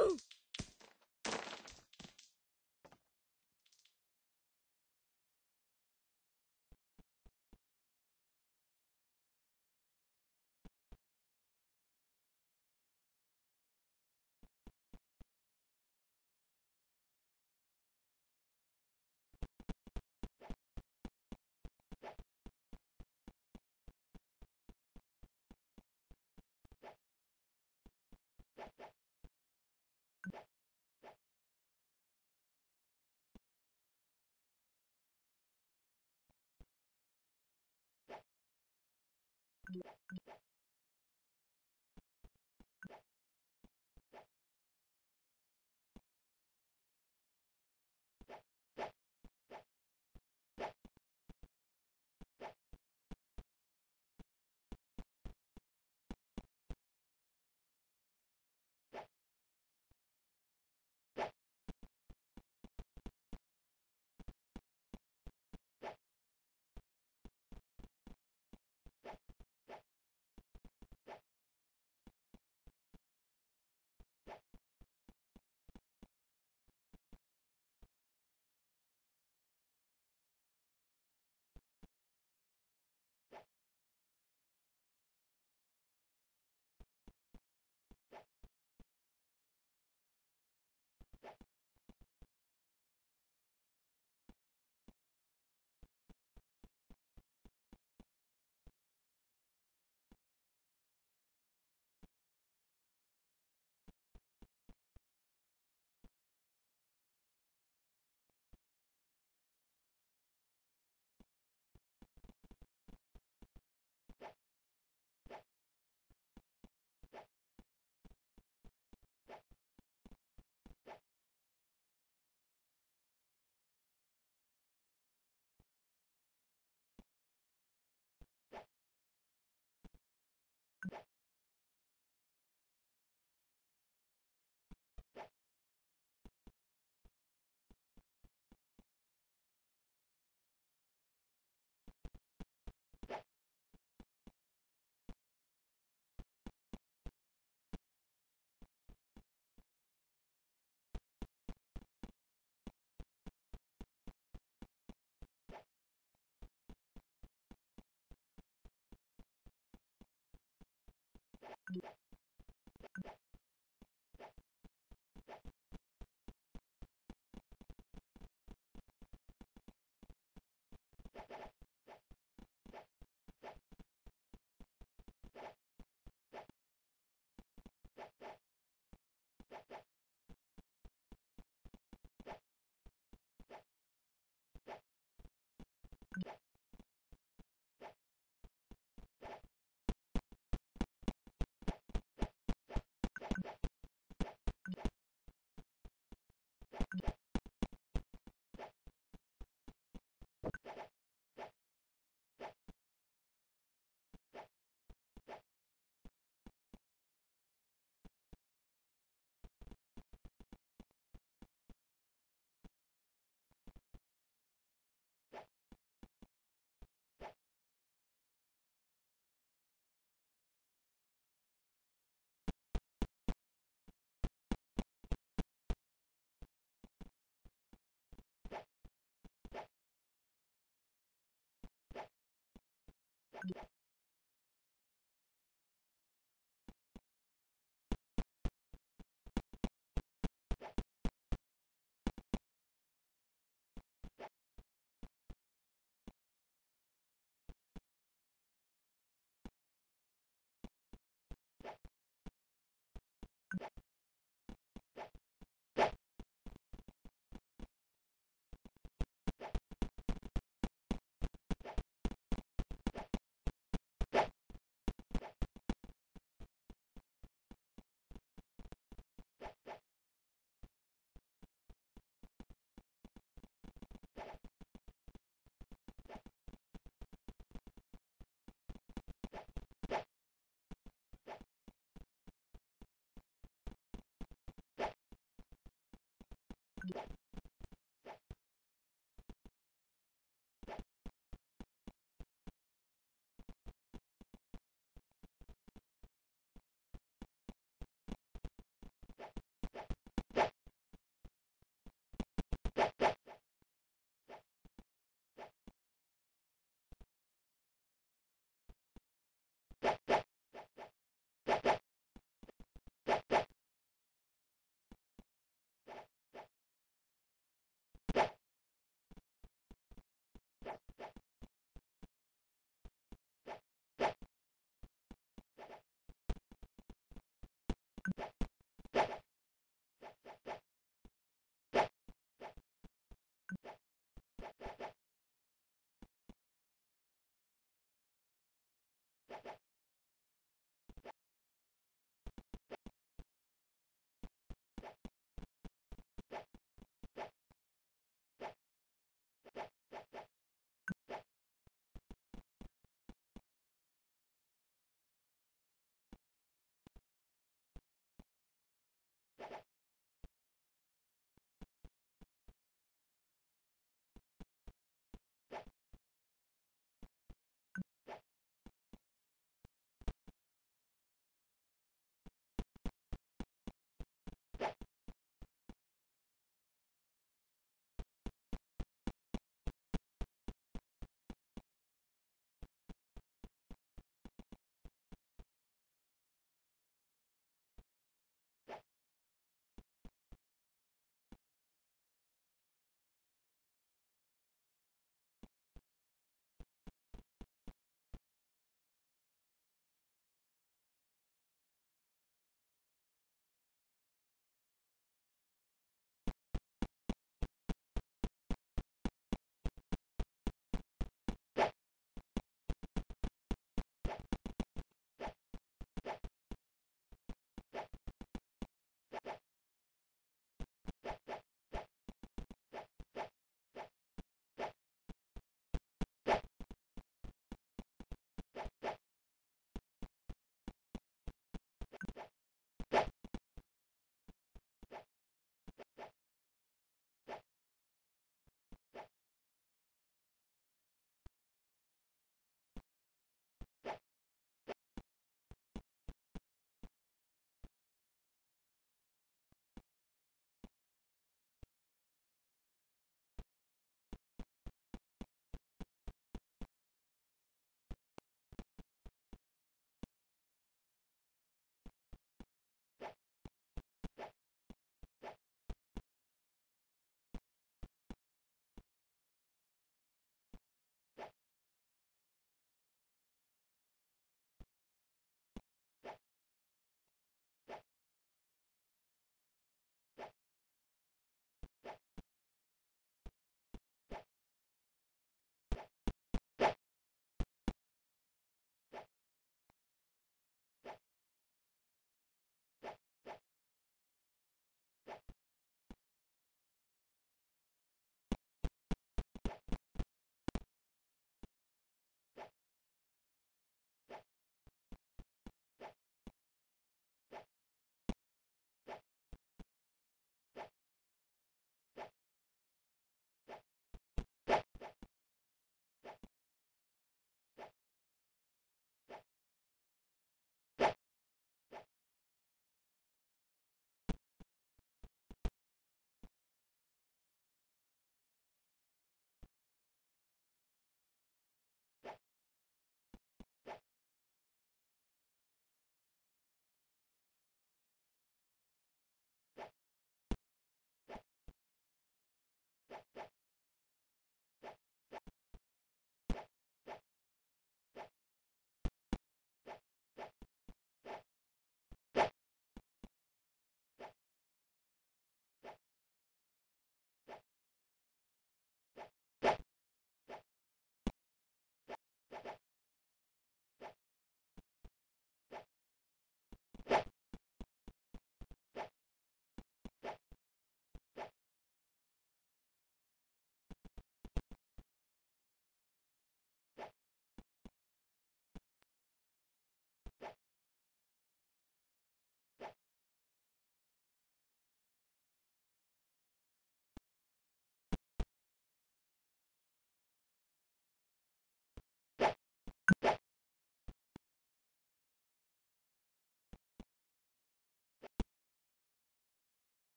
Ooh. You